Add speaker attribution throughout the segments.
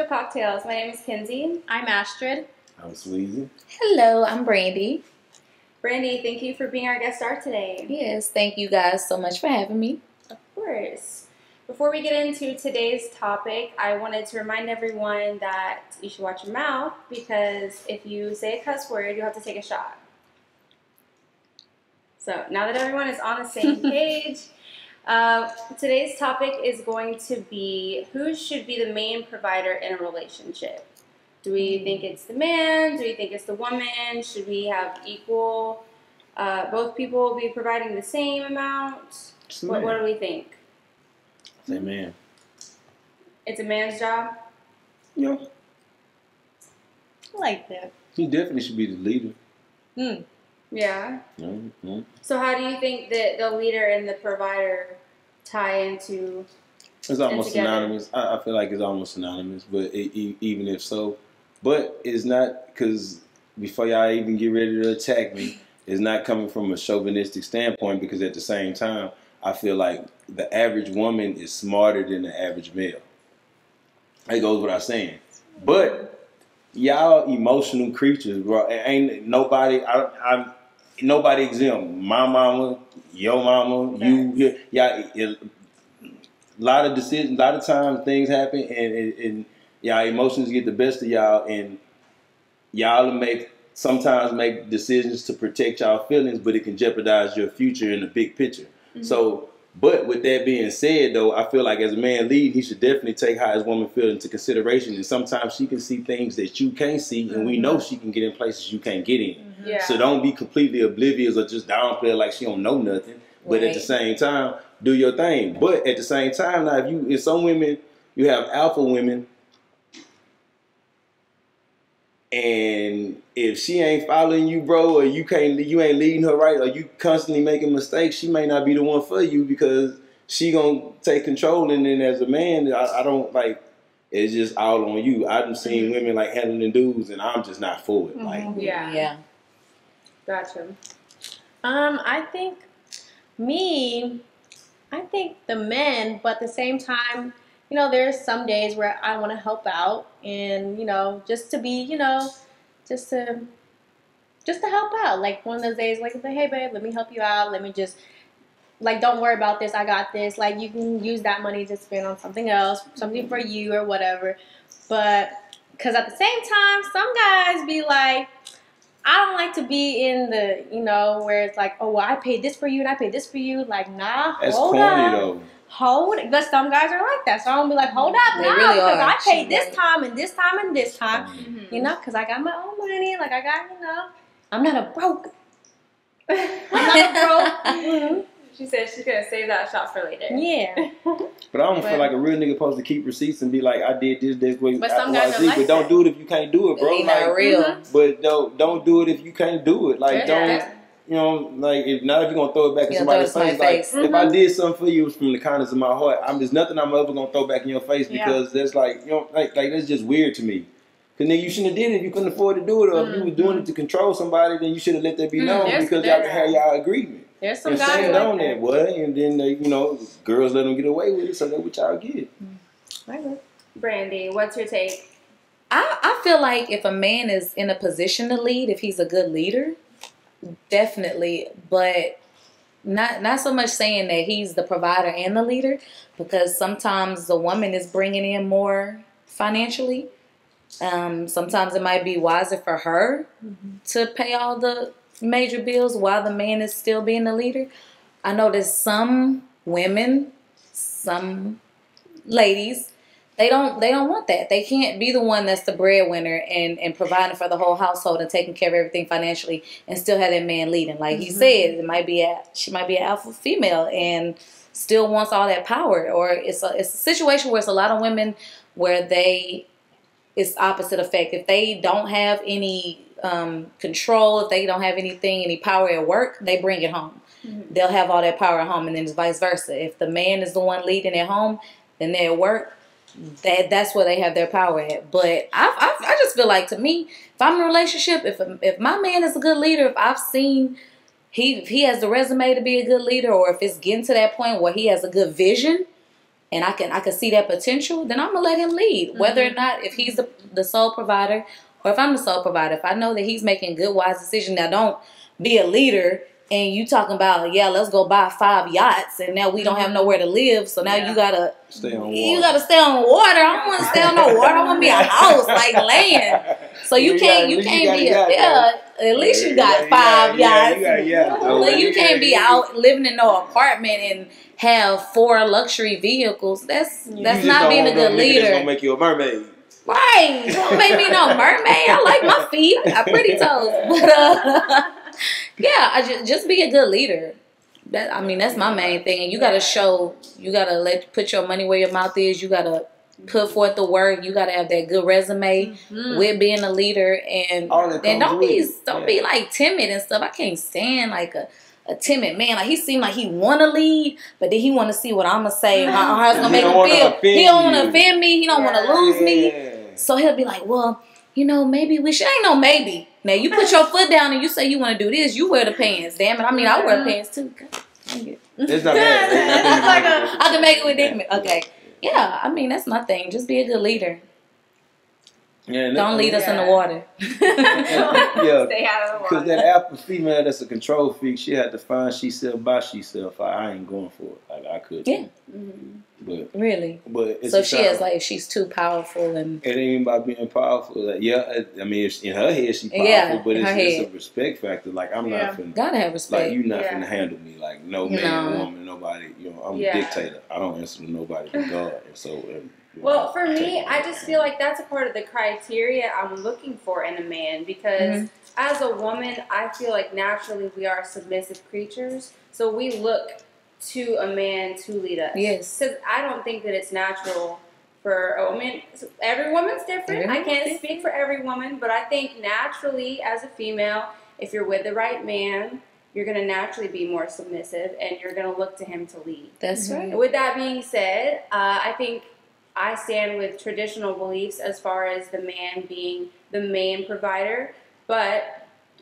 Speaker 1: Virtual Cocktails. My name is Kinsey.
Speaker 2: I'm Astrid.
Speaker 3: I'm Sweezy.
Speaker 4: Hello, I'm Brandy.
Speaker 1: Brandy, thank you for being our guest star today.
Speaker 4: Yes, thank you guys so much for having me.
Speaker 1: Of course. Before we get into today's topic, I wanted to remind everyone that you should watch your mouth because if you say a cuss word, you have to take a shot. So now that everyone is on the same page, uh, today's topic is going to be who should be the main provider in a relationship. Do we think it's the man? Do we think it's the woman? Should we have equal? Uh, both people be providing the same amount?
Speaker 3: It's
Speaker 1: What, what do we think?
Speaker 3: Say man.
Speaker 1: It's a man's job.
Speaker 3: Yeah.
Speaker 2: I like that.
Speaker 3: He definitely should be the leader.
Speaker 2: Hmm.
Speaker 1: Yeah.
Speaker 3: Mm-hmm.
Speaker 1: So how do you think that the leader and the provider tie into?
Speaker 3: It's almost synonymous. I, I feel like it's almost synonymous, but it, e- even if so, but it's not because before y'all even get ready to attack me, it's not coming from a chauvinistic standpoint because at the same time, I feel like the average woman is smarter than the average male. That goes without saying. But y'all emotional creatures, bro. Ain't nobody. I, I'm nobody exempt. My mama, your mama, you. Y'all. A lot of decisions, a lot of times things happen, and, and, and y'all emotions get the best of y'all, and y'all make sometimes make decisions to protect y'all feelings, but it can jeopardize your future in the big picture. Mm-hmm. So, but with that being said, though, I feel like as a man leading, he should definitely take how his woman feels into consideration, and sometimes she can see things that you can't see, and we know mm-hmm. she can get in places you can't get in. Mm-hmm.
Speaker 1: Yeah.
Speaker 3: So don't be completely oblivious or just downplay it like she don't know nothing. But at the same time, do your thing. But at the same time, now if you if some women you have alpha women, and if she ain't following you, bro, or you can't you ain't leading her right, or you constantly making mistakes, she may not be the one for you because she gonna take control. And then as a man, I, I don't like. It's just all on you. I've seen women like handling dudes, and I'm just not for it. Like,
Speaker 1: Yeah.
Speaker 4: Yeah.
Speaker 1: Gotcha.
Speaker 2: Um, I think me, I think the men, but at the same time, you know, there's some days where I want to help out and, you know, just to be, you know, just to just to help out. Like one of those days like hey babe, let me help you out. Let me just like don't worry about this. I got this. Like you can use that money to spend on something else, something for you or whatever. But cuz at the same time, some guys be like I don't like to be in the, you know, where it's like, oh, well, I paid this for you and I paid this for you. Like, nah,
Speaker 3: that's
Speaker 2: hold
Speaker 3: corny
Speaker 2: up.
Speaker 3: though.
Speaker 2: Hold because some guys are like that. So I'm going to be like, hold up,
Speaker 4: They
Speaker 2: nah,
Speaker 4: really
Speaker 2: because
Speaker 4: are.
Speaker 2: I paid this
Speaker 4: Right.
Speaker 2: time and this time and this time.
Speaker 1: Mhm.
Speaker 2: You know, because I got my own money. Like, I got, you know, I'm not a broke. I'm not a broke. Mhm.
Speaker 1: She said she's gonna save that shot for later.
Speaker 2: Yeah.
Speaker 3: But I don't
Speaker 1: But-
Speaker 3: feel like a real nigga supposed to keep receipts and be like, I did this, this way.
Speaker 2: But some
Speaker 3: I-
Speaker 2: guys
Speaker 3: I
Speaker 2: are like
Speaker 3: But don't do it if you can't do it, bro.
Speaker 4: Ain't
Speaker 3: Like,
Speaker 4: not real.
Speaker 3: But don't don't do it if you can't do it. Like
Speaker 1: Yeah.
Speaker 3: don't you know like if not if you're gonna throw it back in
Speaker 4: Yeah,
Speaker 3: somebody's
Speaker 4: throw it in
Speaker 3: face.
Speaker 4: somebody's
Speaker 3: Like if I
Speaker 2: Mhm.
Speaker 3: did something for you it was from the kindness of my heart, I'm there's nothing I'm ever gonna throw back in your face
Speaker 2: Yeah.
Speaker 3: because that's like you know like like that's just weird to me. Cause then you shouldn't have did it if you couldn't afford to do it, or if you were doing it to control somebody, then you should have let that be
Speaker 2: Mm,
Speaker 3: known because y'all can have y'all agreement.
Speaker 2: There's some
Speaker 3: And
Speaker 2: guys
Speaker 3: stand
Speaker 2: like
Speaker 3: on
Speaker 2: that.
Speaker 3: that, boy, and then they, you know, girls let them get away with it, so that's what y'all get.
Speaker 2: I agree.
Speaker 1: Brandy, what's your take?
Speaker 4: I, I feel like if a man is in a position to lead, if he's a good leader, definitely. But not not so much saying that he's the provider and the leader, because sometimes the woman is bringing in more financially. Um, sometimes it might be wiser for her to pay all the major bills while the man is still being the leader. I know that some women, some ladies, they don't they don't want that. They can't be the one that's the breadwinner and and providing for the whole household and taking care of everything financially and still have that man leading. Like he said, it might be a she might be an alpha female and still wants all that power. Or it's a it's a situation where it's a lot of women where they it's opposite effect. If they don't have any um, control, if they don't have anything, any power at work, they bring it home. They'll have all that power at home, and then it's vice versa. If the man is the one leading at home, then they're at work. That that's where they have their power at. But I, I, I just feel like to me, if I'm in a relationship, if if my man is a good leader, if I've seen he if he has the resume to be a good leader, or if it's getting to that point where he has a good vision, and I can I can see that potential, then I'm gonna let him lead. Whether or mm-hmm. not if he's the, the sole provider or if I'm the sole provider, if I know that he's making good wise decisions, now don't be a leader and you talking about yeah, let's go buy five yachts and now we don't have nowhere to live, so now
Speaker 2: Yeah.
Speaker 4: you gotta
Speaker 3: Stay on water.
Speaker 4: you gotta stay on water. I don't want to stay on no water. I want to be a house like land. So you,
Speaker 3: You
Speaker 4: can't
Speaker 3: got-
Speaker 4: you
Speaker 3: you
Speaker 4: can't
Speaker 3: got
Speaker 4: be
Speaker 3: a yacht,
Speaker 4: a, yeah. At least you got five
Speaker 3: yeah,
Speaker 4: yachts.
Speaker 3: You got yachts. though.
Speaker 4: Like, you can't be out living in no apartment and have four luxury vehicles. That's
Speaker 3: you
Speaker 4: that's not being a good
Speaker 3: nigga That's
Speaker 4: leader.
Speaker 3: gonna make you a mermaid.
Speaker 4: Right. Don't make me no mermaid. I like my feet. I got pretty toes. But uh yeah, I just just be a good leader. That I mean that's my main thing. And you gotta show you gotta let put your money where your mouth is. You gotta put forth the work. You gotta have that good resume
Speaker 2: Mhm.
Speaker 4: with being a leader and and don't be
Speaker 3: it.
Speaker 4: don't
Speaker 3: Yeah.
Speaker 4: be like timid and stuff. I can't stand like a a timid man. Like he seemed like he want to lead, but then he want to see what I'm gonna say how, it's gonna
Speaker 3: He
Speaker 4: make him feel. He don't want to offend me. He don't want to lose me. So he'll be like, well, you know, maybe we should. Ain't no maybe. Now you put your foot down and you say you want to do this. You wear the pants. Damn it. I mean, I wear the pants too. God dang it.
Speaker 3: It's not bad.
Speaker 2: It's like a-
Speaker 4: I can make it with Dickman. Okay. Yeah, I mean that's my thing. Just be a good leader.
Speaker 3: Yeah,
Speaker 4: Don't lead us in the water.
Speaker 3: Yeah,
Speaker 1: Stay out of the water.
Speaker 3: Because that alpha female that's a control freak, she had to find sheself by sheself. I, I ain't going for it. Like I could.
Speaker 4: Yeah.
Speaker 1: Mhm.
Speaker 3: But
Speaker 4: really.
Speaker 3: but it's
Speaker 4: So she is like she's too powerful and
Speaker 3: It ain't about being powerful. Like, yeah, I- I mean, it's, in her head she's powerful,
Speaker 4: Yeah,
Speaker 3: but it's,
Speaker 4: her
Speaker 3: it's a respect factor. Like I'm
Speaker 2: Yeah.
Speaker 3: not finna,
Speaker 4: gotta have respect.
Speaker 3: like you not
Speaker 1: Yeah.
Speaker 3: finna handle me. Like no man,
Speaker 4: No.
Speaker 3: woman, nobody. You know, I'm
Speaker 1: Yeah.
Speaker 3: a dictator. I don't answer to nobody but God. And so, um, you
Speaker 1: Well, for me. I just feel like that's a part of the criteria I'm looking for in a man because as a woman, I feel like naturally we are submissive creatures. So we look to a man to lead us.
Speaker 4: Yes.
Speaker 1: Because I don't think that it's natural for a woman. Every woman's different. I can't
Speaker 4: different.
Speaker 1: speak for every woman, but I think naturally, as a female, if you're with the right man, you're going to naturally be more submissive and you're going to look to him to lead.
Speaker 4: That's right.
Speaker 1: With that being said, uh, I think I stand with traditional beliefs as far as the man being the main provider, but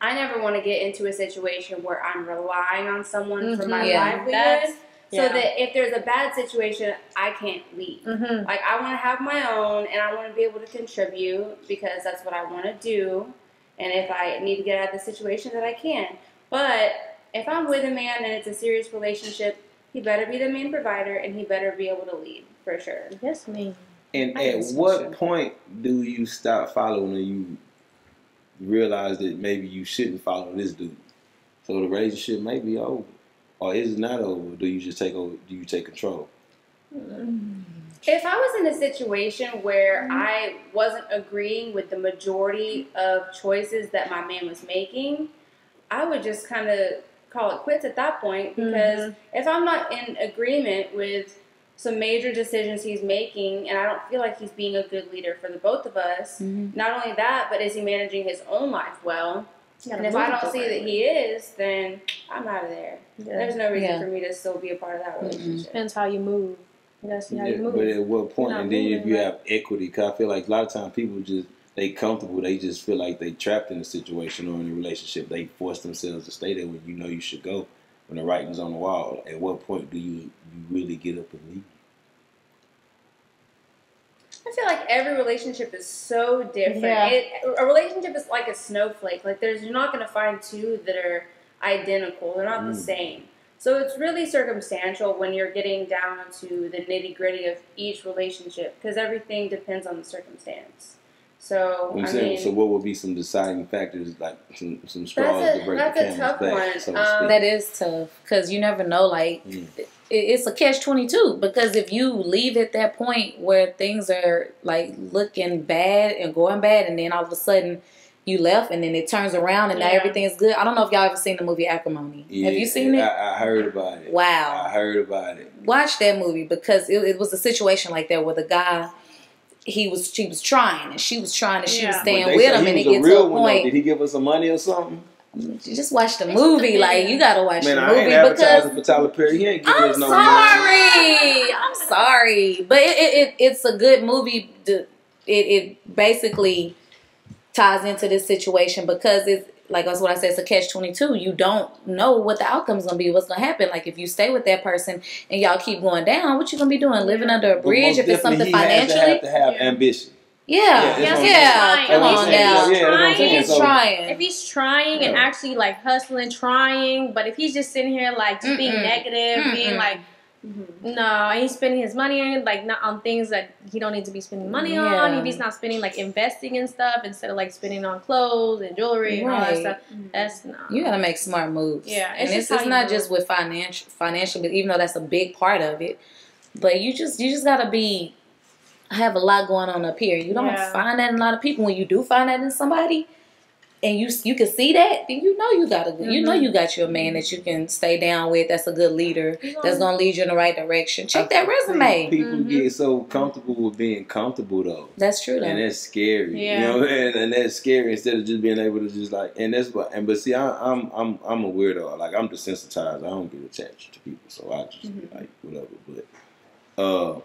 Speaker 1: I never want to get into a situation where I'm relying on someone for my.
Speaker 4: Yeah.
Speaker 1: livelihood.
Speaker 2: That's-
Speaker 1: So
Speaker 2: yeah.
Speaker 1: that if there's a bad situation, I can't leave.
Speaker 2: Mhm.
Speaker 1: Like I want to have my own, and I want to be able to contribute because that's what I want to do. And if I need to get out of the situation, that I can. But if I'm with a man and it's a serious relationship, he better be the main provider, and he better be able to lead for sure.
Speaker 2: Yes, me.
Speaker 3: And
Speaker 4: I
Speaker 3: at what
Speaker 4: sure.
Speaker 3: point do you stop following and you realize that maybe you shouldn't follow this dude? So the relationship may be over, or is it not over? Do you just take over? Do you take control?
Speaker 1: If I was in a situation where I wasn't agreeing with the majority of choices that my man was making, I would just kind of call it quits at that point because mm-hmm. if I'm not in agreement with some major decisions he's making and I don't feel like he's being a good leader for the both of us,
Speaker 4: Mhm.
Speaker 1: not only that, but is he managing his own life well?
Speaker 2: You
Speaker 1: And if I don't see that he is, then I'm out of there.
Speaker 2: Yeah.
Speaker 1: There's no reason
Speaker 4: Yeah.
Speaker 1: for me to still be a part of that
Speaker 4: Mm-mm.
Speaker 1: relationship.
Speaker 2: Depends how you move. You how
Speaker 3: Yeah,
Speaker 2: you move.
Speaker 3: but at what point? And
Speaker 2: not
Speaker 3: then if you
Speaker 2: right?
Speaker 3: have equity, because I feel like a lot of times people just they comfortable. They just feel like they trapped in a situation or in a relationship. They force themselves to stay there when you know you should go. When the writing's on the wall, at what point do you you really get up and leave?
Speaker 1: I feel like every relationship is so different.
Speaker 2: Yeah.
Speaker 1: It, a relationship is like a snowflake. Like there's you're not going to find two that are identical. They're not the
Speaker 3: Mm.
Speaker 1: same. So it's really circumstantial when you're getting down to the nitty gritty of each relationship because everything depends on the circumstance. So
Speaker 3: I'm
Speaker 1: I
Speaker 3: saying,
Speaker 1: mean,
Speaker 3: so what would be some deciding factors, like some, some straws
Speaker 1: That's a-
Speaker 3: to break
Speaker 1: that's
Speaker 3: the camel's
Speaker 1: tough
Speaker 3: back,
Speaker 1: one.
Speaker 3: so to
Speaker 1: Um,
Speaker 3: speak?
Speaker 4: That is tough because you never know. Like
Speaker 3: Mm.
Speaker 4: it, it's a catch twenty two because if you leave at that point where things are like looking bad and going bad, and then all of a sudden you left, and then it turns around and now
Speaker 2: Yeah.
Speaker 4: everything's good. I don't know if y'all ever seen the movie Acrimony. Have you seen it?
Speaker 3: I, I heard about it.
Speaker 4: Wow.
Speaker 3: I heard about it.
Speaker 4: watch that movie because it, it was a situation like that where the guy he was she was trying and she was trying and she was staying with him and it gets to
Speaker 3: real
Speaker 4: a
Speaker 3: one. Did he give us some money or something?
Speaker 4: you just watch the movie like you gotta watch
Speaker 3: Man,
Speaker 4: the
Speaker 3: I ain't advertising
Speaker 4: because
Speaker 3: for Tyler Perry. He ain't giving
Speaker 4: I'm
Speaker 3: us no
Speaker 4: sorry I'm sorry but it, it, it it's a good movie it, it basically ties into this situation because it's like that's what I said. It's a catch twenty two. You don't know what the outcome's gonna be. What's gonna happen? Like if you stay with that person and y'all keep going down, what you gonna be doing? Living under a bridge? If it's something
Speaker 3: definitely he has to have, to have
Speaker 2: Yeah.
Speaker 3: ambition.
Speaker 4: Yeah,
Speaker 3: Yeah,
Speaker 4: yeah,
Speaker 3: that's what I'm
Speaker 2: saying.
Speaker 4: Come on
Speaker 2: I'm saying.
Speaker 4: now.
Speaker 3: Yeah, that's what I'm saying.
Speaker 4: He's
Speaker 3: So-
Speaker 4: trying.
Speaker 2: if he's trying and actually like hustling, trying, but if he's just sitting here like just being
Speaker 4: Mm-mm.
Speaker 2: negative, being
Speaker 4: Mm-mm.
Speaker 2: like
Speaker 1: Mhm.
Speaker 2: no, he's spending his money on like not on things that he don't need to be spending money
Speaker 4: Yeah.
Speaker 2: on. If he's not spending like investing in stuff instead of like spending on clothes and jewelry and all that
Speaker 4: Right.
Speaker 2: stuff,
Speaker 1: Mhm.
Speaker 2: that's not.
Speaker 4: You gotta make smart moves.
Speaker 2: Yeah,
Speaker 4: and
Speaker 2: it's
Speaker 4: it's,
Speaker 2: just how
Speaker 4: it's not
Speaker 2: move.
Speaker 4: just with financial, financial, but even though that's a big part of it. But you just you just gotta be. I have a lot going on up here. You don't
Speaker 2: Yeah.
Speaker 4: find that in a lot of people. When you do find that in somebody, and you you can see that, then you know you got a you know
Speaker 2: Mhm.
Speaker 4: you got your man that you can stay down with. That's a good leader. That's
Speaker 2: gonna-
Speaker 4: gonna lead you in the right direction. Check
Speaker 3: I
Speaker 4: that resume.
Speaker 3: People
Speaker 2: Mhm.
Speaker 3: get so comfortable with being comfortable though.
Speaker 4: That's true though.
Speaker 3: And that's scary,
Speaker 2: Yeah.
Speaker 3: you know, and, and that's scary instead of just being able to just like, and that's what, and but see, I, I'm I'm I'm a weirdo. Like I'm desensitized. I don't get attached to people, so I just
Speaker 1: Mhm.
Speaker 3: like whatever. But uh,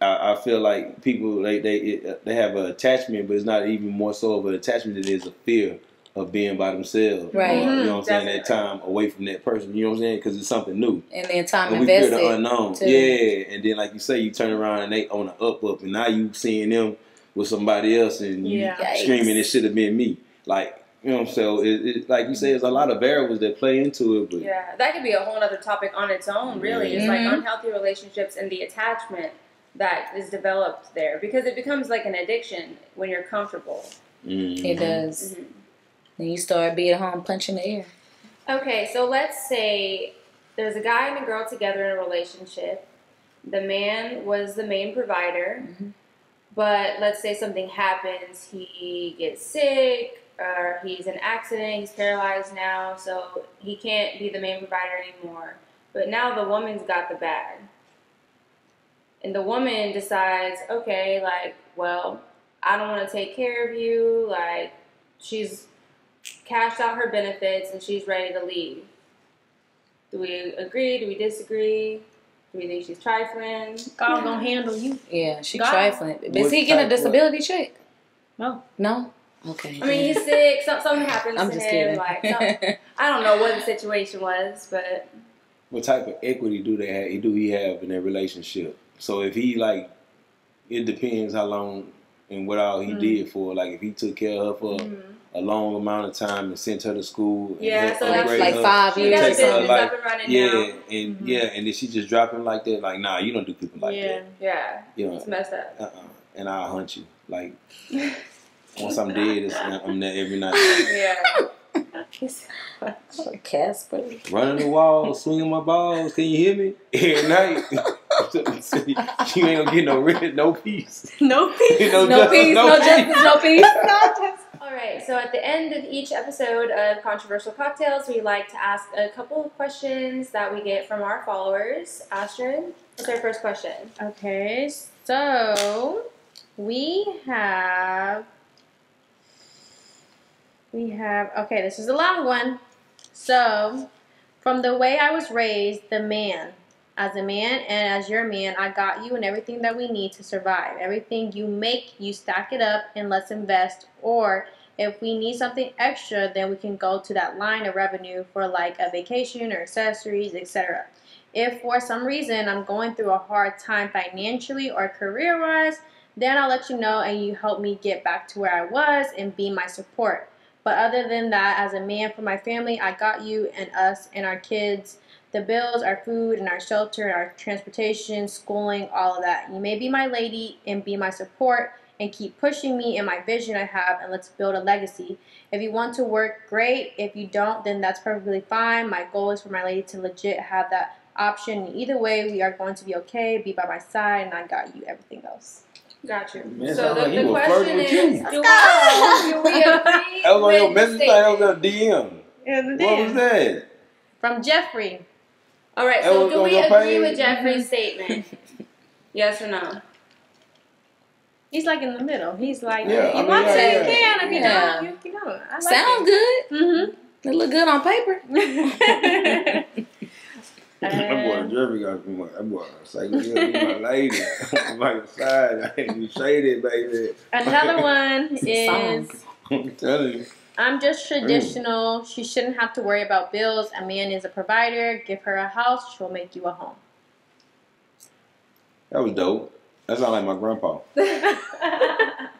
Speaker 3: I, I feel like people they they it, they have an attachment, but it's not even more so of an attachment. It is a fear of being by themselves,
Speaker 4: Right.
Speaker 3: Or, you know what I'm saying? That time away from that person. You know what I'm saying? Because it's something new.
Speaker 4: and then time
Speaker 3: And we fear
Speaker 4: invested.
Speaker 3: the unknown.
Speaker 4: too.
Speaker 3: Yeah, and then like you say, you turn around and they on the up up, and now you seeing them with somebody else, and you
Speaker 2: Yeah.
Speaker 3: Screaming, "It should have been me." Like you know, so it, it, like you say, there's a lot of variables that play into it. But
Speaker 1: Yeah, that could be a whole other topic on its own, really. It's like
Speaker 4: Mhm.
Speaker 1: unhealthy relationships and the attachment that is developed there because it becomes like an addiction when you're comfortable.
Speaker 3: Mhm.
Speaker 4: It does.
Speaker 1: Mhm.
Speaker 4: Then you start being at home punching the air.
Speaker 1: Okay, so let's say there's a guy and a girl together in a relationship. The man was the main provider,
Speaker 4: Mhm.
Speaker 1: but let's say something happens, he gets sick, or he's in an accident, he's paralyzed now, so he can't be the main provider anymore. But now the woman's got the bag. And the woman decides, okay, like, well, I don't want to take care of you. Like, she's cashed out her benefits and she's ready to leave. Do we agree? Do we disagree? Do we think she's trifling?
Speaker 2: God gonna handle you.
Speaker 4: Yeah, she
Speaker 2: God.
Speaker 4: trifling. Is
Speaker 3: What
Speaker 4: he getting a
Speaker 3: type- what-
Speaker 4: disability check?
Speaker 2: No.
Speaker 4: No. Okay.
Speaker 1: I mean, he's sick. Some, something happens
Speaker 4: I'm
Speaker 1: to
Speaker 4: just
Speaker 1: him.
Speaker 4: kidding.
Speaker 1: Like, some, I don't know what the situation was, but
Speaker 3: what type of equity do they have? Do he have in their relationship? So if he like, it depends how long and what all he
Speaker 2: Mhm.
Speaker 3: did for. Like if he took care of her for
Speaker 1: mhm.
Speaker 3: a long amount of time and sent her to school.
Speaker 1: Yeah,
Speaker 3: helped
Speaker 1: so that's
Speaker 4: like
Speaker 3: her,
Speaker 4: five years
Speaker 1: got a
Speaker 4: or
Speaker 3: taking her
Speaker 1: business
Speaker 3: life.
Speaker 1: up and running
Speaker 3: Yeah,
Speaker 1: now.
Speaker 3: and
Speaker 2: Mhm.
Speaker 3: yeah, and then she just drop him like that. Like, nah, you don't do people like
Speaker 2: yeah.
Speaker 3: that.
Speaker 1: Yeah,
Speaker 3: You know,
Speaker 1: it's messed up.
Speaker 3: uh-uh. and I'll hunt you. Like, once I'm dead, it's, I'm there every night.
Speaker 1: Yeah.
Speaker 4: Casper.
Speaker 3: Running the wall, swinging my balls. Can you hear me? Every night. you ain't gonna get no rid, no peace.
Speaker 2: No peace.
Speaker 3: No,
Speaker 4: No
Speaker 3: justice,
Speaker 4: peace, no justice, no peace.
Speaker 1: All right, so at the end of each episode of Controversial Cocktails, we like to ask a couple of questions that we get from our followers. Astrid, what's our first question?
Speaker 2: Okay, so we have we have okay, this is a long one. So, from the way I was raised, the man, as a man and as your man, I got you and everything that we need to survive. Everything you make, you stack it up and let's invest. Or if we need something extra, then we can go to that line of revenue for like a vacation or accessories, etc. If for some reason I'm going through a hard time financially or career wise, then I'll let you know and you help me get back to where I was and be my support. But other than that, as a man for my family, I got you and us and our kids, the bills, our food, and our shelter, our transportation, schooling, all of that. You may be my lady and be my support and keep pushing me in my vision I have, and let's build a legacy. If you want to work, great. If you don't, then that's perfectly fine. My goal is for my lady to legit have that option. Either way, we are going to be okay. Be by my side, and I got you everything else.
Speaker 1: Got you.
Speaker 3: Man,
Speaker 1: so the,
Speaker 3: like
Speaker 1: the question is,
Speaker 3: you.
Speaker 1: do we, do we agree
Speaker 3: That was on your
Speaker 1: with
Speaker 3: message
Speaker 1: the
Speaker 3: thing. That was
Speaker 1: statement?
Speaker 3: on DM.
Speaker 2: And
Speaker 3: What was that?
Speaker 2: From Jeffrey.
Speaker 1: All right, so do we agree
Speaker 3: page?
Speaker 1: with Jeffrey's statement? Yes or no?
Speaker 2: He's like in the middle. He's like,
Speaker 3: Yeah,
Speaker 2: if
Speaker 3: I
Speaker 2: you
Speaker 3: mean,
Speaker 2: want
Speaker 3: yeah,
Speaker 2: to,
Speaker 3: yeah.
Speaker 2: you can. If you
Speaker 4: Yeah.
Speaker 2: don't, you, you don't. I like
Speaker 4: Sounds good.
Speaker 2: good.
Speaker 4: It look good on paper.
Speaker 2: Mm-hmm.
Speaker 3: That boy Jerry got me. That boy say, "You be my lady." I'm like, side, I ain't you shaded, baby.
Speaker 2: Another one
Speaker 4: It's a song.
Speaker 2: is
Speaker 3: I'm telling you.
Speaker 2: I'm just traditional. She shouldn't have to worry about bills. A man is a provider. Give her a house. She'll make you a home.
Speaker 3: That was dope. That sounded like my grandpa.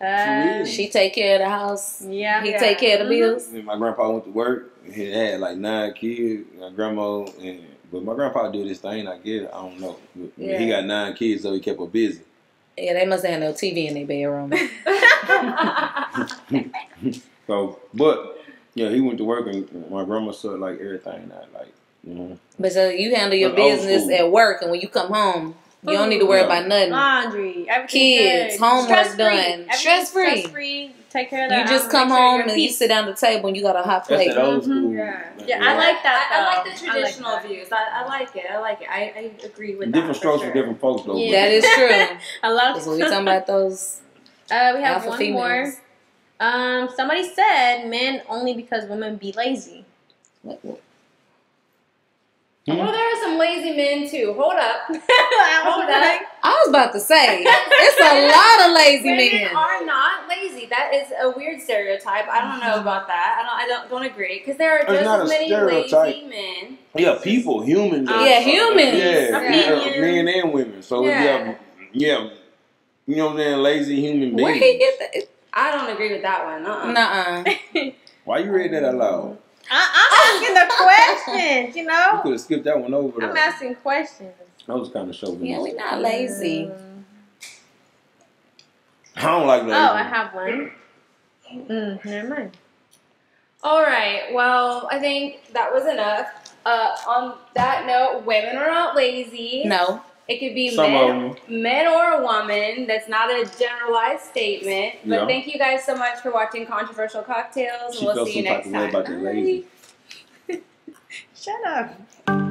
Speaker 2: Uh,
Speaker 4: She take care of the house.
Speaker 2: yeah.
Speaker 4: He
Speaker 1: Yeah.
Speaker 4: take care of the
Speaker 2: Mhm.
Speaker 4: bills.
Speaker 3: When my grandpa went to work, he had like nine kids. My grandma and but my grandpa do this thing. I get it. I don't know.
Speaker 4: Yeah.
Speaker 3: He got nine kids, so he kept her busy.
Speaker 4: Yeah, they must have no TV in their bedroom.
Speaker 3: So, but yeah, he went to work and my grandma said like everything. That like, you know,
Speaker 4: But so you handle your business at work, and when you come home, you don't need to worry
Speaker 3: Yeah.
Speaker 4: about nothing.
Speaker 2: Laundry, everything
Speaker 4: Kids,
Speaker 2: good.
Speaker 4: homework
Speaker 2: Stress-free.
Speaker 4: done. Stress-free.
Speaker 2: Stress-free. Take care of that.
Speaker 4: You just
Speaker 2: Um,
Speaker 4: come
Speaker 2: sure
Speaker 4: home
Speaker 2: you're
Speaker 4: and you sit down at the table and you got a hot plate.
Speaker 3: that old
Speaker 2: Mhm.
Speaker 3: school.
Speaker 1: Yeah.
Speaker 2: Yeah, I like that.
Speaker 1: I, I like
Speaker 2: though.
Speaker 1: the
Speaker 2: I like
Speaker 1: traditional views. I, I like it. I like it. I, I agree with
Speaker 3: Different
Speaker 1: that.
Speaker 3: strokes
Speaker 1: for
Speaker 3: for
Speaker 1: sure.
Speaker 3: different folks though.
Speaker 2: Yeah.
Speaker 4: That is true.
Speaker 2: I love.
Speaker 4: Because when we talking about those
Speaker 2: Uh, we have
Speaker 4: alpha
Speaker 2: one
Speaker 4: females.
Speaker 2: more. Um, somebody said men only because women be lazy.
Speaker 4: What- what-
Speaker 1: Well, there are some lazy men too. Hold up.
Speaker 2: Hold
Speaker 1: Hold up.
Speaker 4: I was about to say, it's a lot of lazy
Speaker 1: Women
Speaker 4: men.
Speaker 1: are not lazy. That is a weird stereotype. I don't know about that. I don't. I don't. Don't agree because there are
Speaker 3: It's
Speaker 1: just
Speaker 3: not
Speaker 1: as
Speaker 3: a
Speaker 1: many
Speaker 3: stereotype.
Speaker 1: lazy men.
Speaker 3: Yeah, people, humans.
Speaker 2: Uh,
Speaker 4: Yeah, humans.
Speaker 3: Yeah, yeah,
Speaker 2: Opinions.
Speaker 3: men and women. So
Speaker 1: Yeah.
Speaker 3: yeah, yeah, you know what I'm saying? Lazy human
Speaker 4: Where
Speaker 3: beings.
Speaker 4: he get that?
Speaker 1: I don't agree with that one. Uh-uh.
Speaker 4: Nuh-uh.
Speaker 3: Why you read that out loud?
Speaker 2: I, I'm asking the questions. You know.
Speaker 3: You
Speaker 2: know,
Speaker 3: could have skipped that one over.
Speaker 2: I'm
Speaker 3: There.
Speaker 2: asking questions.
Speaker 3: That was kind of chauvinistic.
Speaker 4: Yeah, we're not lazy.
Speaker 2: Mm.
Speaker 3: I don't like lazy.
Speaker 2: Oh, I have one. Mm, never mind.
Speaker 1: All right. Well, I think that was enough. Uh, on that note, women are not lazy.
Speaker 4: No.
Speaker 1: It could be
Speaker 3: Some
Speaker 1: men, men or a woman. That's not a generalized statement. But
Speaker 3: Yeah.
Speaker 1: thank you guys so much for watching Controversial Cocktails.
Speaker 3: She
Speaker 1: we'll see you next time.
Speaker 2: Shut up.